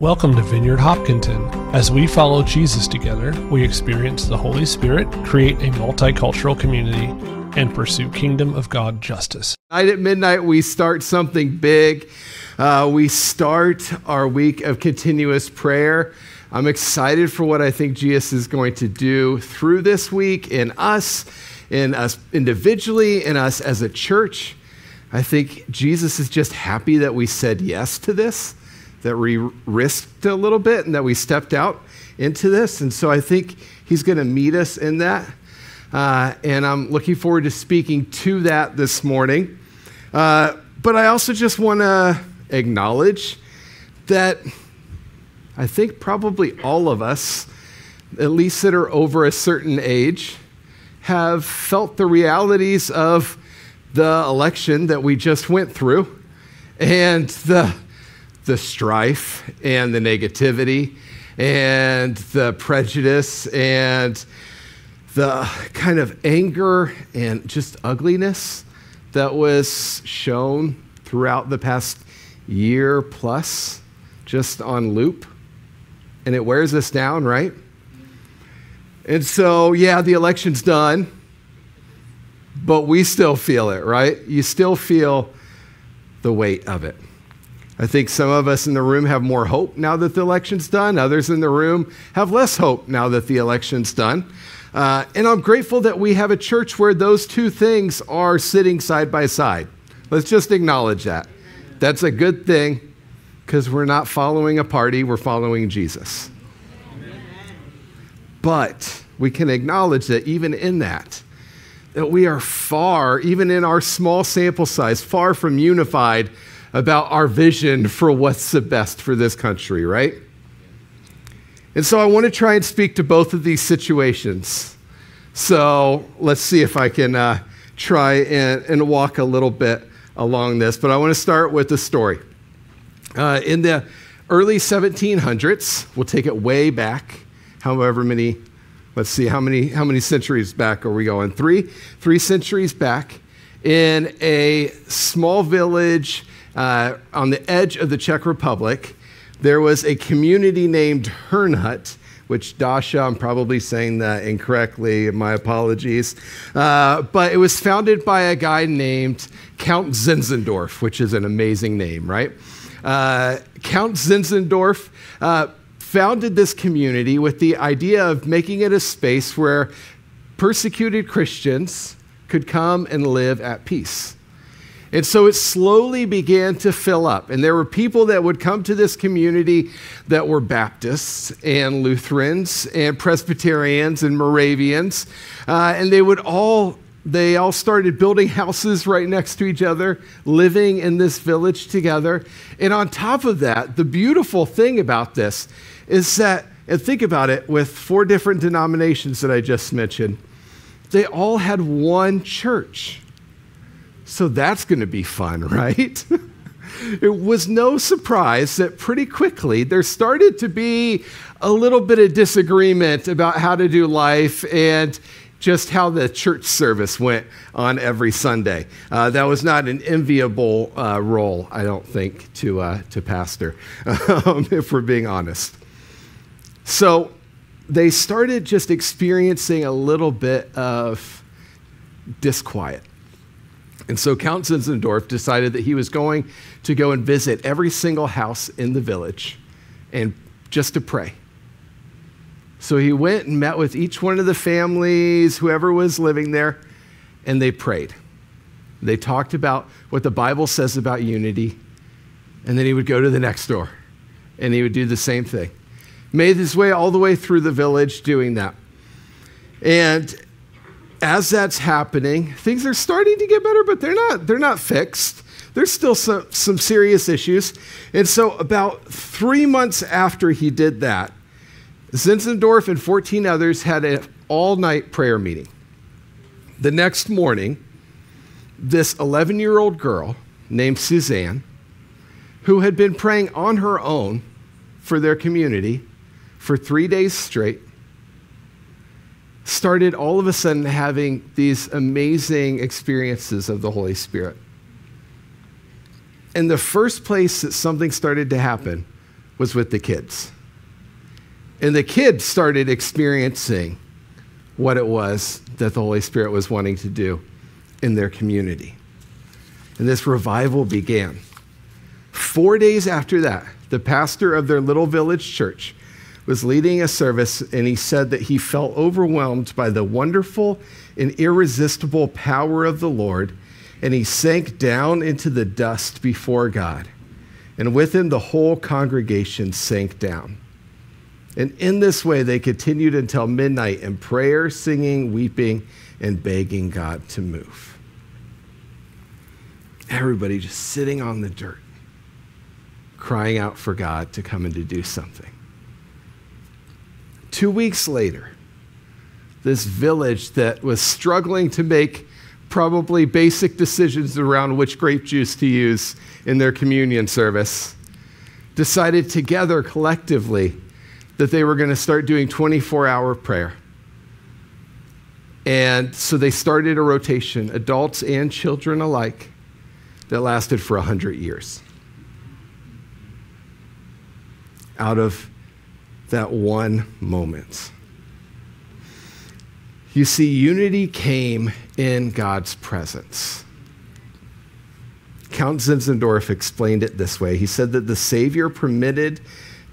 Welcome to Vineyard Hopkinton. As we follow Jesus together, we experience the Holy Spirit, create a multicultural community, and pursue kingdom of God justice. Tonight at midnight, we start something big. Uh, we start our week of continuous prayer. I'm excited for what I think Jesus is going to do through this week in us, in us individually, in us as a church. I think Jesus is just happy that we said yes to this that we risked a little bit and that we stepped out into this. And so I think he's going to meet us in that. Uh, and I'm looking forward to speaking to that this morning. Uh, but I also just want to acknowledge that I think probably all of us, at least that are over a certain age, have felt the realities of the election that we just went through and the the strife and the negativity and the prejudice and the kind of anger and just ugliness that was shown throughout the past year plus, just on loop. And it wears us down, right? And so, yeah, the election's done, but we still feel it, right? You still feel the weight of it. I think some of us in the room have more hope now that the election's done. Others in the room have less hope now that the election's done. Uh, and I'm grateful that we have a church where those two things are sitting side by side. Let's just acknowledge that. That's a good thing because we're not following a party, we're following Jesus. But we can acknowledge that even in that, that we are far, even in our small sample size, far from unified about our vision for what's the best for this country, right? And so I want to try and speak to both of these situations. So let's see if I can uh, try and, and, walk a little bit along this. But I want to start with the story. Uh, in the early 1700s, we'll take it way back, however many, let's see, how many, how many centuries back are we going? Three, three centuries back, in a small village uh, on the edge of the Czech Republic, there was a community named Herrnhut, which Dasha, I'm probably saying that incorrectly, my apologies. Uh, but it was founded by a guy named Count Zinzendorf, which is an amazing name, right? Uh, Count Zinzendorf uh, founded this community with the idea of making it a space where persecuted Christians could come and live at peace. And so it slowly began to fill up. And there were people that would come to this community that were Baptists and Lutherans and Presbyterians and Moravians. Uh, and they would all they all started building houses right next to each other, living in this village together. And on top of that, the beautiful thing about this is that, and think about it, with four different denominations that I just mentioned, they all had one church. So that's going to be fun, right? it was no surprise that pretty quickly there started to be a little bit of disagreement about how to do life and just how the church service went on every Sunday. Uh, that was not an enviable uh, role, I don't think, to, uh, to pastor, um, if we're being honest. So they started just experiencing a little bit of disquiet. And so Count Zinzendorf decided that he was going to go and visit every single house in the village and just to pray. So he went and met with each one of the families, whoever was living there, and they prayed. They talked about what the Bible says about unity, and then he would go to the next door and he would do the same thing. Made his way all the way through the village doing that. And as that's happening, things are starting to get better, but they're not, they're not fixed. There's still some, some serious issues. And so, about three months after he did that, Zinzendorf and 14 others had an all night prayer meeting. The next morning, this 11 year old girl named Suzanne, who had been praying on her own for their community for three days straight, started all of a sudden having these amazing experiences of the Holy Spirit. And the first place that something started to happen was with the kids. And the kids started experiencing what it was that the Holy Spirit was wanting to do in their community. And this revival began. Four days after that, the pastor of their little village church was leading a service, and he said that he felt overwhelmed by the wonderful and irresistible power of the Lord, and he sank down into the dust before God. And with him, the whole congregation sank down. And in this way, they continued until midnight in prayer, singing, weeping, and begging God to move. Everybody just sitting on the dirt, crying out for God to come and to do something. Two weeks later, this village that was struggling to make probably basic decisions around which grape juice to use in their communion service decided together collectively that they were going to start doing 24 hour prayer. And so they started a rotation, adults and children alike, that lasted for 100 years. Out of that one moment. You see, unity came in God's presence. Count Zinzendorf explained it this way. He said that the Savior permitted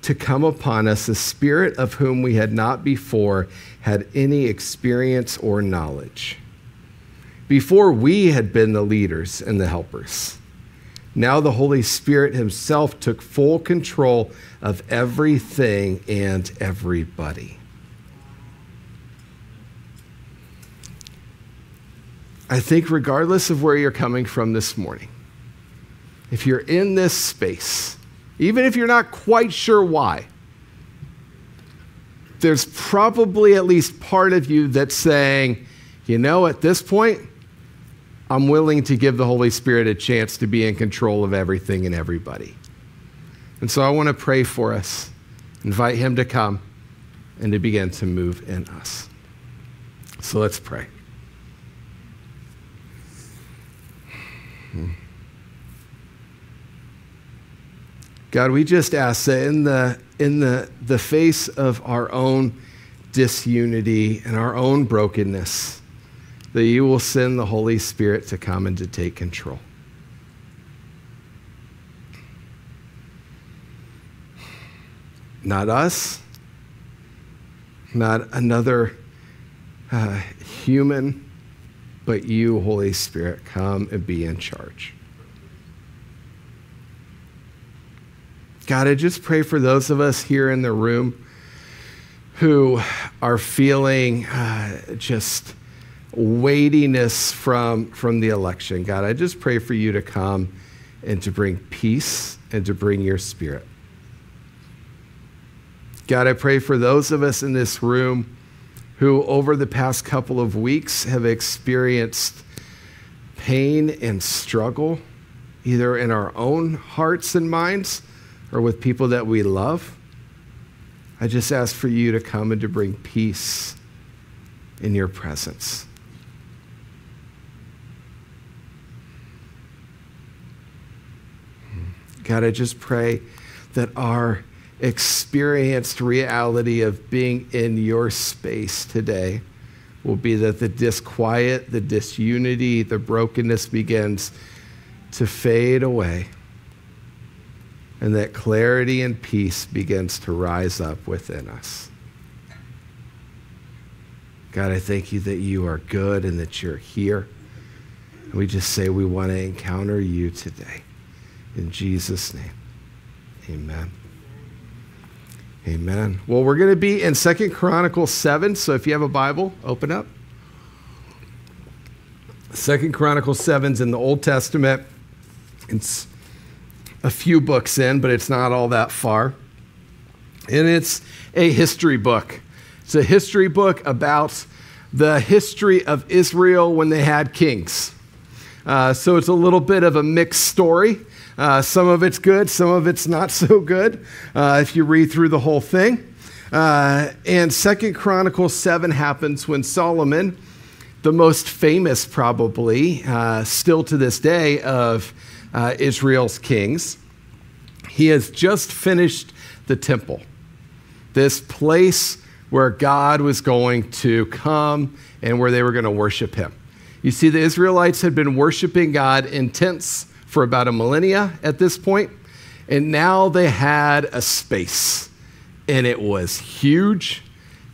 to come upon us a spirit of whom we had not before had any experience or knowledge. Before we had been the leaders and the helpers. Now the Holy Spirit Himself took full control of everything and everybody. I think, regardless of where you're coming from this morning, if you're in this space, even if you're not quite sure why, there's probably at least part of you that's saying, you know, at this point, I'm willing to give the Holy Spirit a chance to be in control of everything and everybody. And so I want to pray for us, invite Him to come and to begin to move in us. So let's pray. God, we just ask that in the, in the, the face of our own disunity and our own brokenness, that you will send the Holy Spirit to come and to take control. Not us, not another uh, human, but you, Holy Spirit, come and be in charge. God, I just pray for those of us here in the room who are feeling uh, just weightiness from, from the election. God, I just pray for you to come and to bring peace and to bring your spirit. God, I pray for those of us in this room who, over the past couple of weeks, have experienced pain and struggle, either in our own hearts and minds or with people that we love. I just ask for you to come and to bring peace in your presence. God, I just pray that our experienced reality of being in your space today will be that the disquiet, the disunity, the brokenness begins to fade away, and that clarity and peace begins to rise up within us. God, I thank you that you are good and that you're here. And we just say we want to encounter you today. In Jesus' name, amen. Amen. Well, we're going to be in Second Chronicles 7, so if you have a Bible, open up. Second Chronicles 7's in the Old Testament. It's a few books in, but it's not all that far. And it's a history book. It's a history book about the history of Israel when they had kings. Uh, so it's a little bit of a mixed story. Uh, some of it's good, some of it's not so good uh, if you read through the whole thing. Uh, and Second Chronicles 7 happens when Solomon, the most famous probably, uh, still to this day, of uh, Israel's kings, he has just finished the temple, this place where God was going to come and where they were going to worship him. You see, the Israelites had been worshiping God in tents for about a millennia at this point, and now they had a space, and it was huge,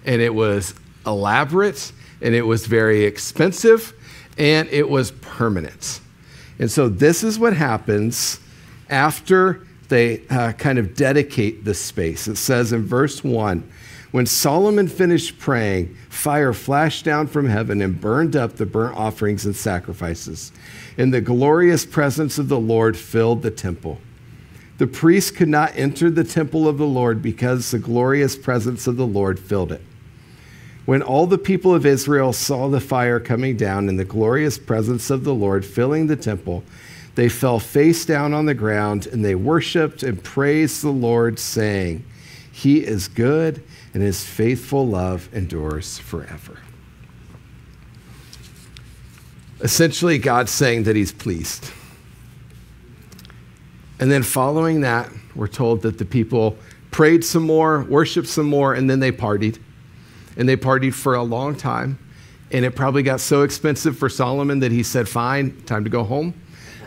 and it was elaborate, and it was very expensive, and it was permanent. And so, this is what happens after they uh, kind of dedicate the space. It says in verse 1 When Solomon finished praying, fire flashed down from heaven and burned up the burnt offerings and sacrifices. And the glorious presence of the Lord filled the temple. The priests could not enter the temple of the Lord because the glorious presence of the Lord filled it. When all the people of Israel saw the fire coming down and the glorious presence of the Lord filling the temple, they fell face down on the ground and they worshiped and praised the Lord, saying, He is good and his faithful love endures forever. Essentially, God's saying that he's pleased. And then following that, we're told that the people prayed some more, worshiped some more, and then they partied and they partied for a long time. And it probably got so expensive for Solomon that he said, Fine, time to go home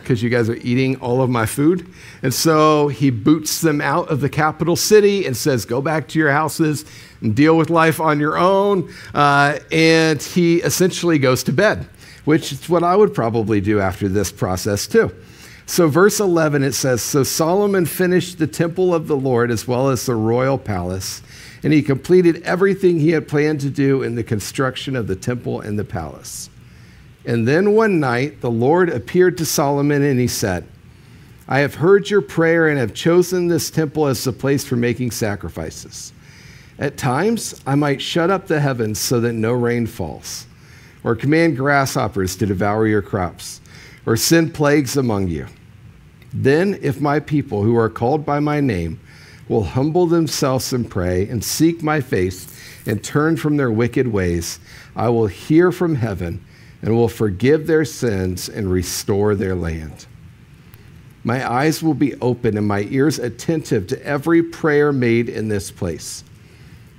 because you guys are eating all of my food. And so he boots them out of the capital city and says, Go back to your houses and deal with life on your own. Uh, and he essentially goes to bed, which is what I would probably do after this process, too. So, verse 11, it says So Solomon finished the temple of the Lord as well as the royal palace and he completed everything he had planned to do in the construction of the temple and the palace. And then one night, the Lord appeared to Solomon and he said, I have heard your prayer and have chosen this temple as the place for making sacrifices. At times, I might shut up the heavens so that no rain falls, or command grasshoppers to devour your crops, or send plagues among you. Then, if my people who are called by my name will humble themselves and pray and seek my face and turn from their wicked ways, I will hear from heaven and will forgive their sins and restore their land. My eyes will be open and my ears attentive to every prayer made in this place.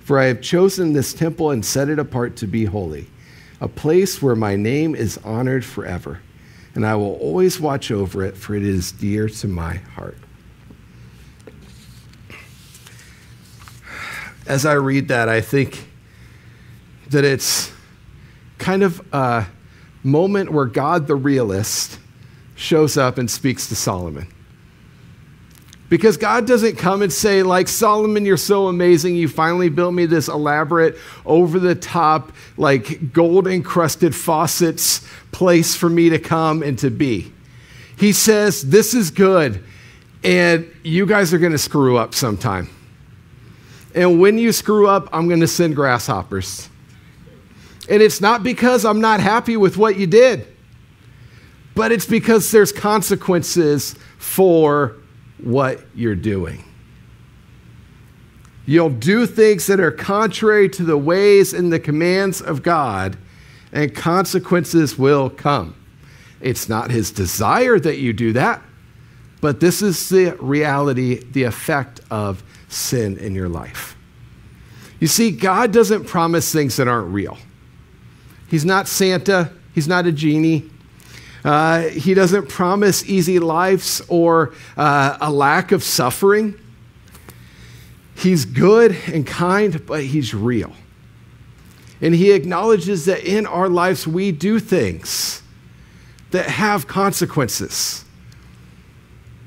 For I have chosen this temple and set it apart to be holy, a place where my name is honored forever. And I will always watch over it, for it is dear to my heart. as I read that, I think that it's kind of a moment where God the realist shows up and speaks to Solomon. Because God doesn't come and say, like, Solomon, you're so amazing. You finally built me this elaborate, over the top, like gold encrusted faucets place for me to come and to be. He says, This is good, and you guys are going to screw up sometime. And when you screw up, I'm going to send grasshoppers. And it's not because I'm not happy with what you did, but it's because there's consequences for what you're doing. You'll do things that are contrary to the ways and the commands of God, and consequences will come. It's not his desire that you do that, but this is the reality, the effect of sin in your life. You see, God doesn't promise things that aren't real. He's not Santa, He's not a genie. Uh, he doesn't promise easy lives or uh, a lack of suffering. He's good and kind, but He's real. And He acknowledges that in our lives we do things that have consequences.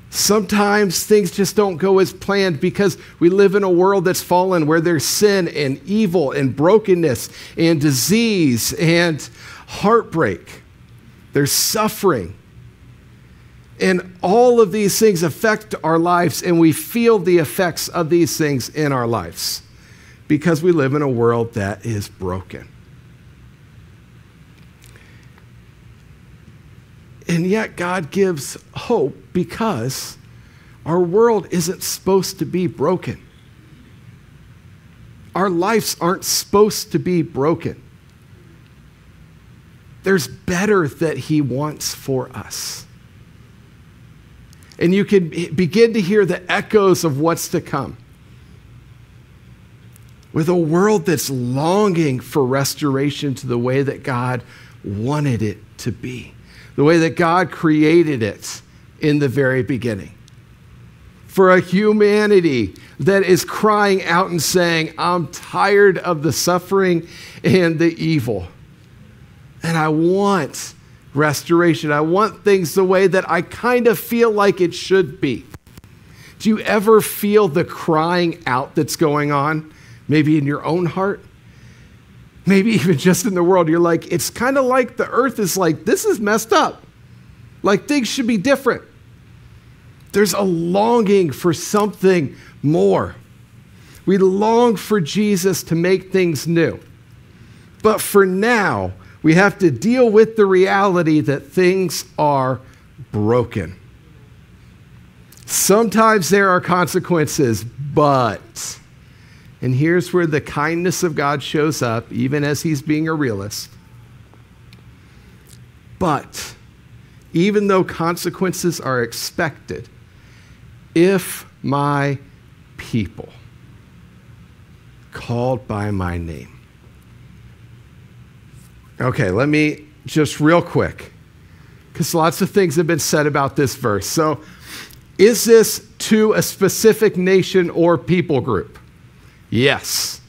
Sometimes things just don't go as planned because we live in a world that's fallen where there's sin and evil and brokenness and disease and heartbreak. There's suffering. And all of these things affect our lives, and we feel the effects of these things in our lives because we live in a world that is broken. And yet, God gives hope because our world isn't supposed to be broken. Our lives aren't supposed to be broken. There's better that He wants for us. And you can begin to hear the echoes of what's to come. with a world that's longing for restoration to the way that God wanted it to be, the way that God created it in the very beginning. For a humanity that is crying out and saying, I'm tired of the suffering and the evil. And I want restoration. I want things the way that I kind of feel like it should be. Do you ever feel the crying out that's going on? Maybe in your own heart? Maybe even just in the world. You're like, it's kind of like the earth is like, this is messed up. Like things should be different. There's a longing for something more. We long for Jesus to make things new. But for now, we have to deal with the reality that things are broken. Sometimes there are consequences, but, and here's where the kindness of God shows up, even as he's being a realist. But, even though consequences are expected, if my people called by my name. Okay, let me just real quick, because lots of things have been said about this verse. So, is this to a specific nation or people group? Yes.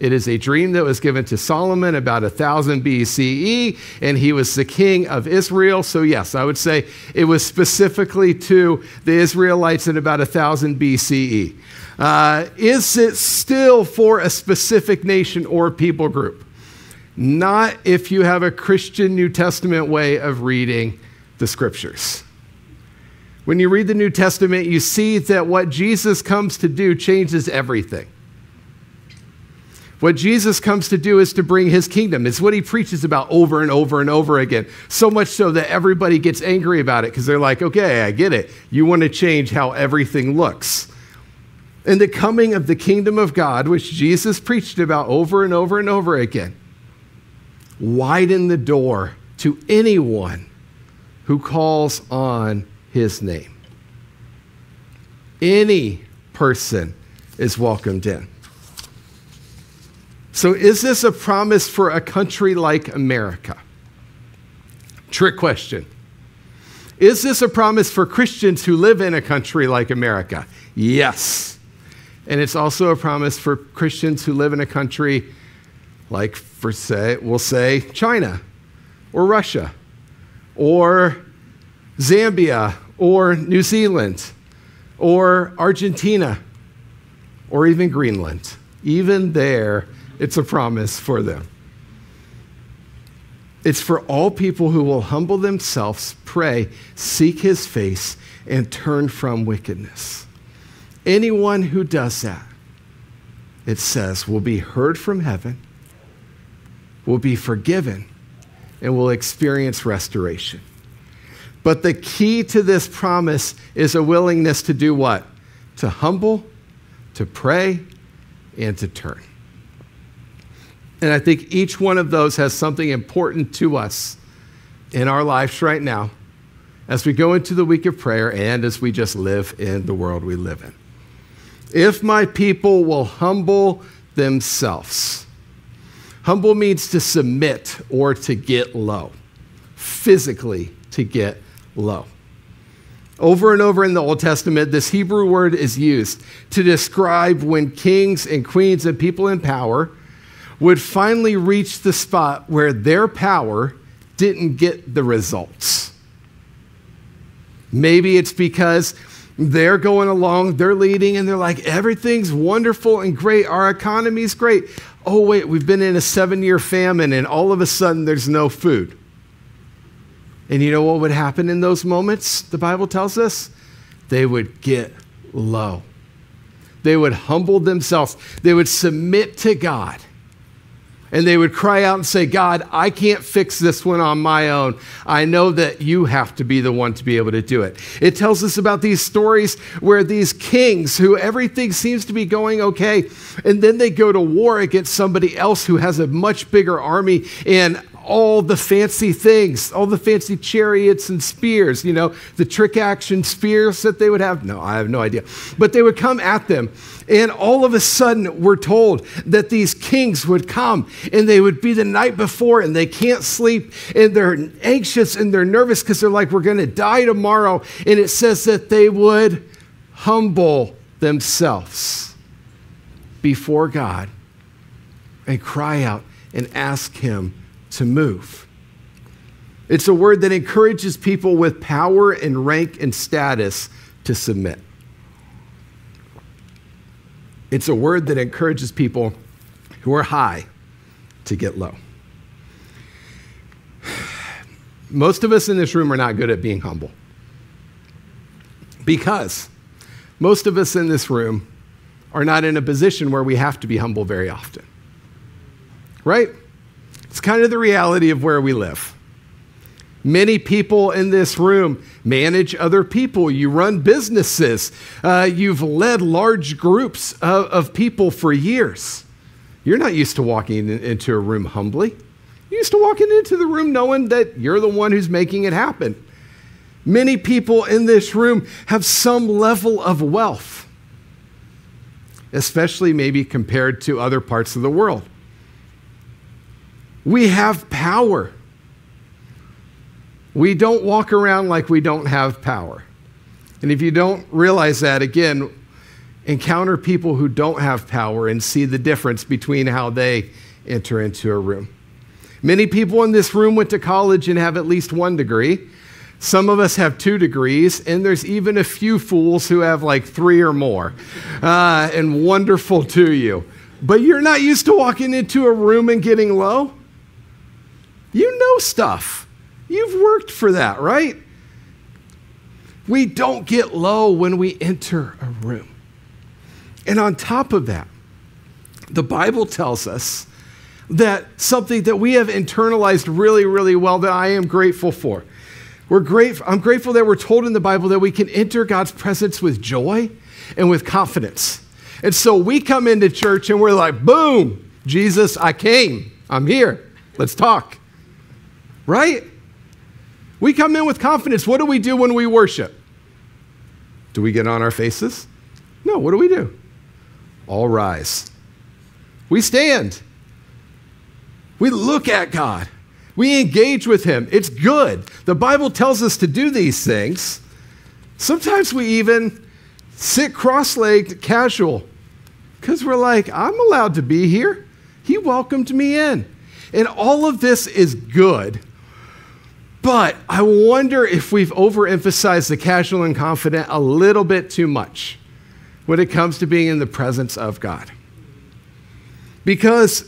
It is a dream that was given to Solomon about 1000 BCE, and he was the king of Israel. So, yes, I would say it was specifically to the Israelites in about 1000 BCE. Uh, is it still for a specific nation or people group? Not if you have a Christian New Testament way of reading the scriptures. When you read the New Testament, you see that what Jesus comes to do changes everything. What Jesus comes to do is to bring his kingdom. It's what he preaches about over and over and over again. So much so that everybody gets angry about it because they're like, okay, I get it. You want to change how everything looks. And the coming of the kingdom of God, which Jesus preached about over and over and over again, widen the door to anyone who calls on his name. Any person is welcomed in. So, is this a promise for a country like America? Trick question. Is this a promise for Christians who live in a country like America? Yes. And it's also a promise for Christians who live in a country like, for say, we'll say China or Russia or Zambia or New Zealand or Argentina or even Greenland. Even there, it's a promise for them. It's for all people who will humble themselves, pray, seek his face, and turn from wickedness. Anyone who does that, it says, will be heard from heaven, will be forgiven, and will experience restoration. But the key to this promise is a willingness to do what? To humble, to pray, and to turn. And I think each one of those has something important to us in our lives right now as we go into the week of prayer and as we just live in the world we live in. If my people will humble themselves, humble means to submit or to get low, physically to get low. Over and over in the Old Testament, this Hebrew word is used to describe when kings and queens and people in power would finally reach the spot where their power didn't get the results. Maybe it's because they're going along, they're leading, and they're like, everything's wonderful and great. Our economy's great. Oh, wait, we've been in a seven year famine, and all of a sudden there's no food. And you know what would happen in those moments? The Bible tells us they would get low. They would humble themselves. They would submit to God and they would cry out and say, God, I can't fix this one on my own. I know that you have to be the one to be able to do it. It tells us about these stories where these kings, who everything seems to be going okay, and then they go to war against somebody else who has a much bigger army, and all the fancy things, all the fancy chariots and spears, you know, the trick action spears that they would have. No, I have no idea. But they would come at them. And all of a sudden, we're told that these kings would come and they would be the night before and they can't sleep and they're anxious and they're nervous because they're like, we're going to die tomorrow. And it says that they would humble themselves before God and cry out and ask Him to move. It's a word that encourages people with power and rank and status to submit. It's a word that encourages people who are high to get low. Most of us in this room are not good at being humble because most of us in this room are not in a position where we have to be humble very often. Right? It's kind of the reality of where we live. Many people in this room manage other people. You run businesses. Uh, you've led large groups of, of, people for years. You're not used to walking in, into a room humbly. You're used to walking into the room knowing that you're the one who's making it happen. Many people in this room have some level of wealth, especially maybe compared to other parts of the world. We have power. We don't walk around like we don't have power. And if you don't realize that, again, encounter people who don't have power and see the difference between how they enter into a room. Many people in this room went to college and have at least one degree. Some of us have two degrees, and there's even a few fools who have like three or more. Uh, and wonderful to you. But you're not used to walking into a room and getting low. You know stuff. You've worked for that, right? We don't get low when we enter a room. And on top of that, the Bible tells us that something that we have internalized really, really well that I am grateful for. We're grateful, I'm grateful that we're told in the Bible that we can enter God's presence with joy and with confidence. And so we come into church and we're like, boom, Jesus, I came. I'm here. Let's talk. Right? We come in with confidence. What do we do when we worship? Do we get on our faces? No, what do we do? All rise. We stand. We look at God. We engage with Him. It's good. The Bible tells us to do these things. Sometimes we even sit cross legged casual because we're like, I'm allowed to be here. He welcomed me in. And all of this is good but I wonder if we've overemphasized the casual and confident a little bit too much when it comes to being in the presence of God. Because,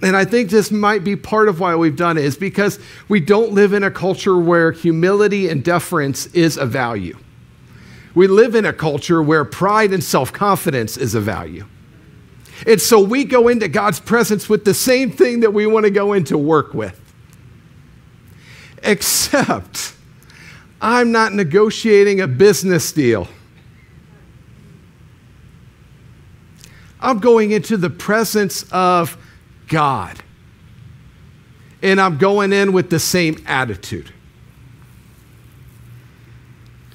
and I think this might be part of why we've done it, is because we don't live in a culture where humility and deference is a value. We live in a culture where pride and self confidence is a value. And so we go into God's presence with the same thing that we want to go into work with except I'm not negotiating a business deal. I'm going into the presence of God. And I'm going in with the same attitude.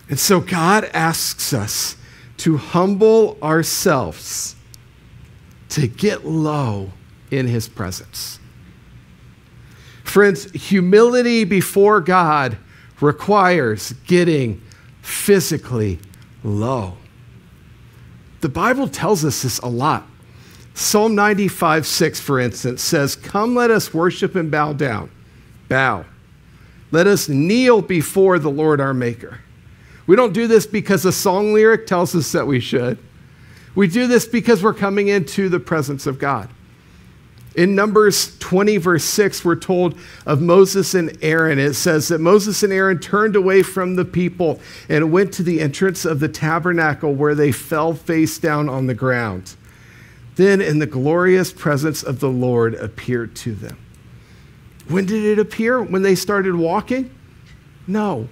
And so God asks us to humble ourselves, to get low in his presence. Friends, humility before God requires getting physically low. The Bible tells us this a lot. Psalm 95, 6, for instance, says, Come, let us worship and bow down. Bow. Let us kneel before the Lord our Maker. We don't do this because a song lyric tells us that we should. We do this because we're coming into the presence of God. In Numbers 20, verse 6, we're told of Moses and Aaron. It says that Moses and Aaron turned away from the people and went to the entrance of the tabernacle where they fell face down on the ground. Then, in the glorious presence of the Lord, appeared to them. When did it appear? When they started walking? No,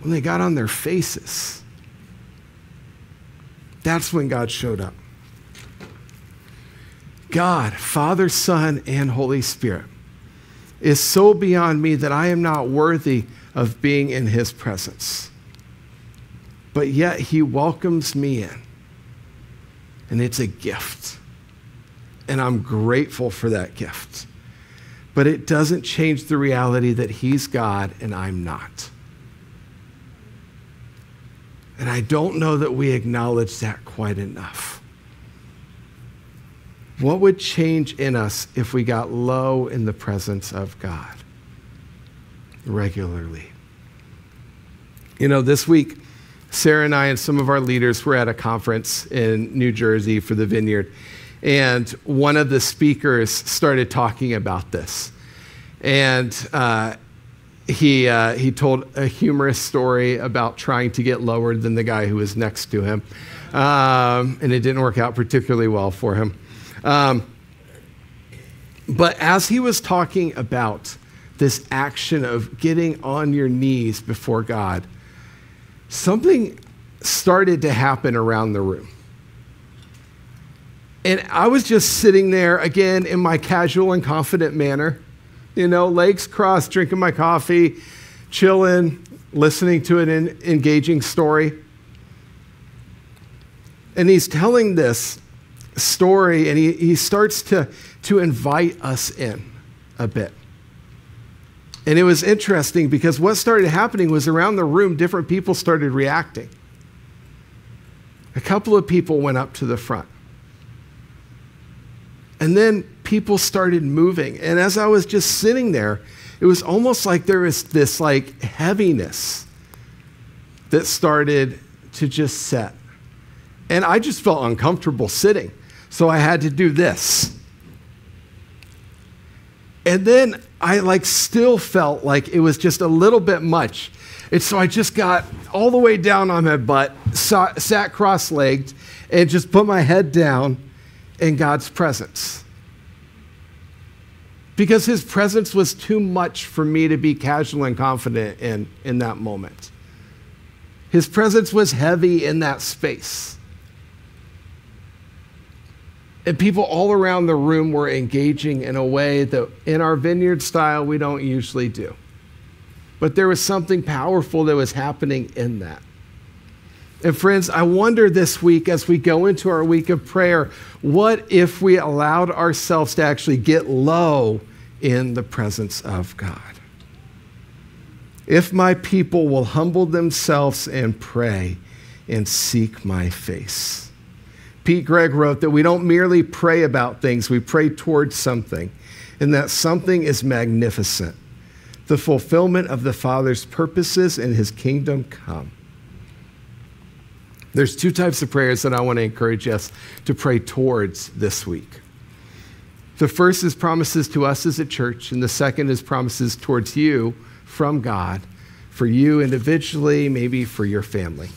when they got on their faces. That's when God showed up. God, Father, Son, and Holy Spirit, is so beyond me that I am not worthy of being in his presence. But yet he welcomes me in. And it's a gift. And I'm grateful for that gift. But it doesn't change the reality that he's God and I'm not. And I don't know that we acknowledge that quite enough. What would change in us if we got low in the presence of God regularly? You know, this week, Sarah and I and some of our leaders were at a conference in New Jersey for the Vineyard. And one of the speakers started talking about this. And uh, he, uh, he told a humorous story about trying to get lower than the guy who was next to him. Um, and it didn't work out particularly well for him. Um, but as he was talking about this action of getting on your knees before God, something started to happen around the room. And I was just sitting there again in my casual and confident manner, you know, legs crossed, drinking my coffee, chilling, listening to an engaging story. And he's telling this story and he, he starts to, to invite us in a bit. And it was interesting because what started happening was around the room, different people started reacting. A couple of people went up to the front. And then people started moving. And as I was just sitting there, it was almost like there was this like heaviness that started to just set. And I just felt uncomfortable sitting. So I had to do this. And then I like still felt like it was just a little bit much. And so I just got all the way down on my butt, sat cross legged, and just put my head down in God's presence. Because his presence was too much for me to be casual and confident in in that moment. His presence was heavy in that space. And people all around the room were engaging in a way that in our vineyard style we don't usually do. But there was something powerful that was happening in that. And friends, I wonder this week as we go into our week of prayer, what if we allowed ourselves to actually get low in the presence of God? If my people will humble themselves and pray and seek my face. Pete Greig wrote that we don't merely pray about things, we pray towards something, and that something is magnificent the fulfillment of the Father's purposes and his kingdom come. There's two types of prayers that I want to encourage us to pray towards this week. The first is promises to us as a church, and the second is promises towards you from God, for you individually, maybe for your family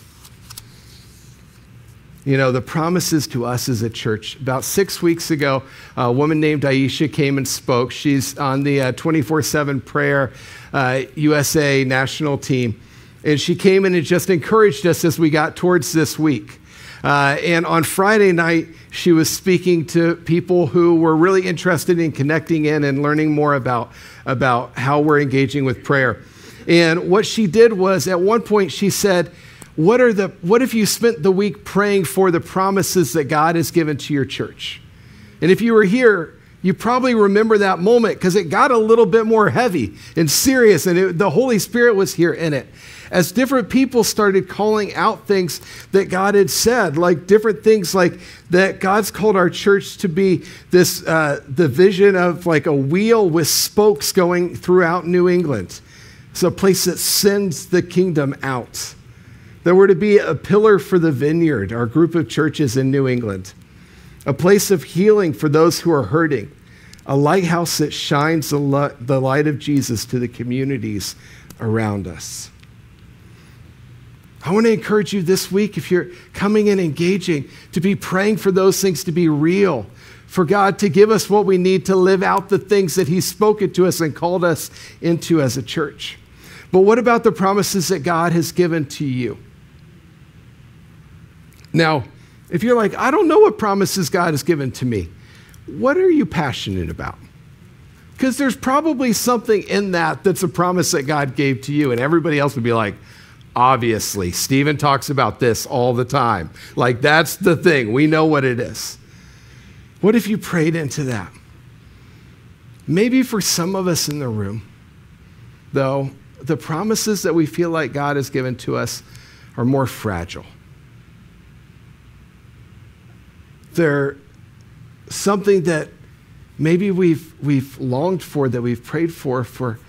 you know, the promises to us as a church. About six weeks ago, a woman named Aisha came and spoke. She's on the 24 uh, 7 prayer uh, USA national team. And she came in and just encouraged us as we got towards this week. Uh, and on Friday night, she was speaking to people who were really interested in connecting in and learning more about, about how we're engaging with prayer. And what she did was, at one point, she said, what, are the, what if you spent the week praying for the promises that God has given to your church? And if you were here, you probably remember that moment because it got a little bit more heavy and serious, and it, the Holy Spirit was here in it. As different people started calling out things that God had said, like different things like that God's called our church to be this, uh, the vision of like a wheel with spokes going throughout New England. It's a place that sends the kingdom out that we're to be a pillar for the vineyard, our group of churches in New England, a place of healing for those who are hurting, a lighthouse that shines the light of Jesus to the communities around us. I want to encourage you this week, if you're coming and engaging, to be praying for those things to be real, for God to give us what we need to live out the things that He's spoken to us and called us into as a church. But what about the promises that God has given to you? Now, if you're like, I don't know what promises God has given to me, what are you passionate about? Because there's probably something in that that's a promise that God gave to you, and everybody else would be like, obviously. Stephen talks about this all the time. Like, that's the thing. We know what it is. What if you prayed into that? Maybe for some of us in the room, though, the promises that we feel like God has given to us are more fragile. They're something that maybe we've, we've longed for, that we've prayed for for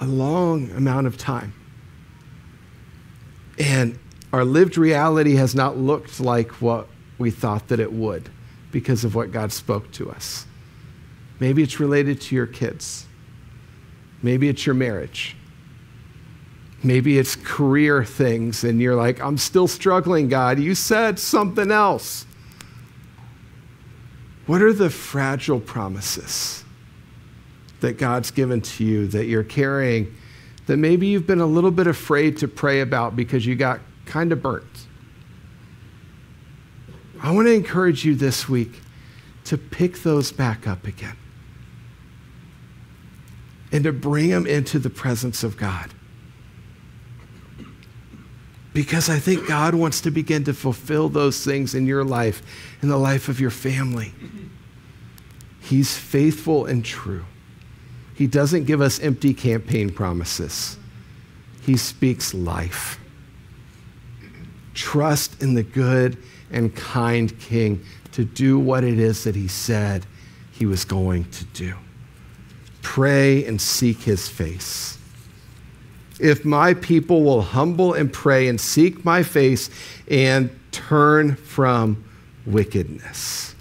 a long amount of time. And our lived reality has not looked like what we thought that it would because of what God spoke to us. Maybe it's related to your kids. Maybe it's your marriage. Maybe it's career things, and you're like, I'm still struggling, God. You said something else. What are the fragile promises that God's given to you that you're carrying that maybe you've been a little bit afraid to pray about because you got kind of burnt? I want to encourage you this week to pick those back up again and to bring them into the presence of God. Because I think God wants to begin to fulfill those things in your life, in the life of your family. He's faithful and true. He doesn't give us empty campaign promises, He speaks life. Trust in the good and kind King to do what it is that He said He was going to do. Pray and seek His face. If my people will humble and pray and seek my face and turn from wickedness.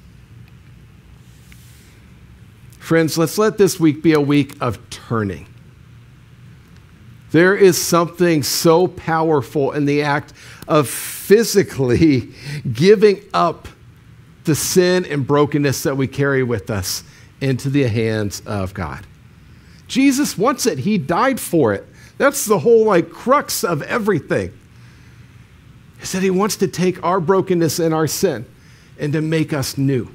Friends, let's let this week be a week of turning. There is something so powerful in the act of physically giving up the sin and brokenness that we carry with us into the hands of God. Jesus wants it, He died for it. That's the whole like crux of everything. Is that He wants to take our brokenness and our sin and to make us new,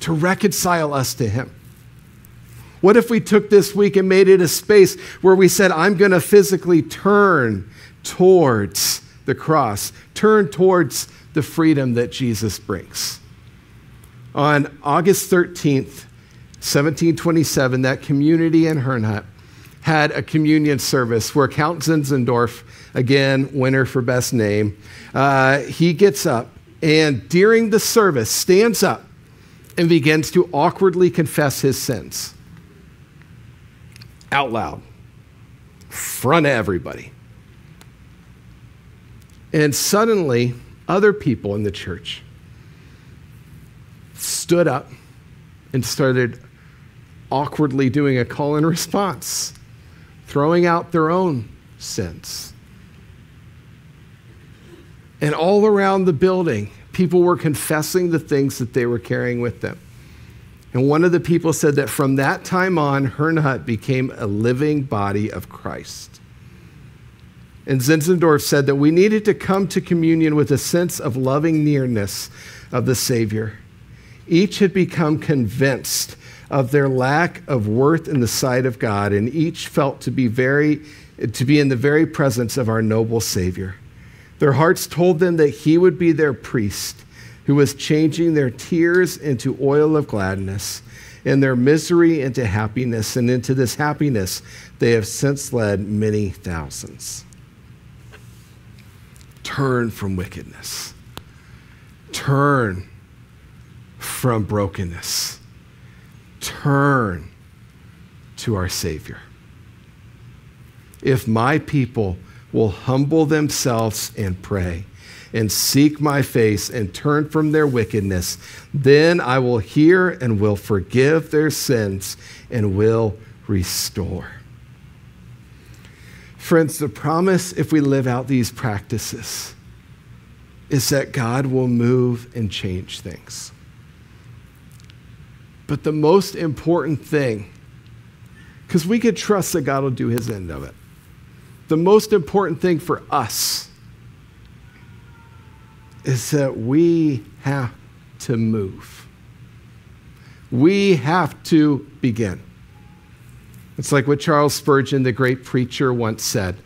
to reconcile us to Him. What if we took this week and made it a space where we said, I'm going to physically turn towards the cross, turn towards the freedom that Jesus brings? On August 13th, 1727, that community in Herrnhut had a communion service where Count Zinzendorf, again, winner for best name, uh, he gets up and during the service stands up and begins to awkwardly confess his sins. Out loud, front of everybody. And suddenly, other people in the church stood up and started awkwardly doing a call and response, throwing out their own sins. And all around the building, people were confessing the things that they were carrying with them. And one of the people said that from that time on, Herrnhut became a living body of Christ. And Zinzendorf said that we needed to come to communion with a sense of loving nearness of the Savior. Each had become convinced of their lack of worth in the sight of God, and each felt to be very to be in the very presence of our noble Savior. Their hearts told them that he would be their priest, who was changing their tears into oil of gladness, and their misery into happiness, and into this happiness they have since led many thousands. Turn from wickedness. Turn from brokenness. Turn to our Savior. If my people will humble themselves and pray and seek my face and turn from their wickedness, then I will hear and will forgive their sins and will restore. Friends, the promise, if we live out these practices, is that God will move and change things. But the most important thing, because we could trust that God will do his end of it, the most important thing for us is that we have to move. We have to begin. It's like what Charles Spurgeon, the great preacher, once said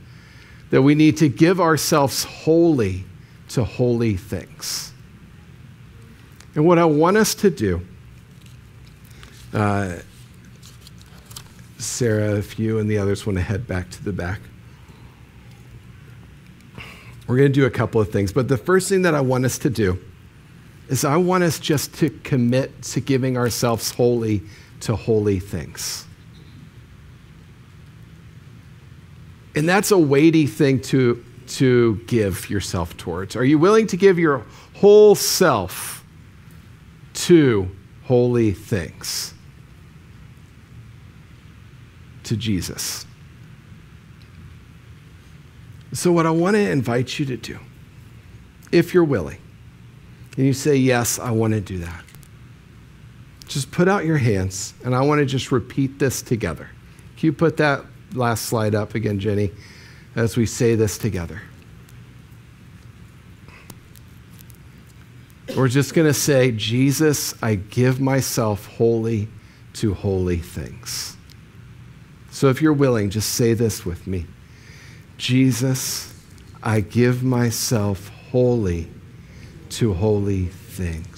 that we need to give ourselves wholly to holy things. And what I want us to do, uh, Sarah, if you and the others want to head back to the back, we're going to do a couple of things. But the first thing that I want us to do is I want us just to commit to giving ourselves wholly to holy things. And that's a weighty thing to, to give yourself towards. Are you willing to give your whole self to holy things? To Jesus. So, what I want to invite you to do, if you're willing, and you say, Yes, I want to do that, just put out your hands, and I want to just repeat this together. Can you put that last slide up again, Jenny, as we say this together. We're just going to say, Jesus, I give myself wholly to holy things. So if you're willing, just say this with me Jesus, I give myself wholly to holy things.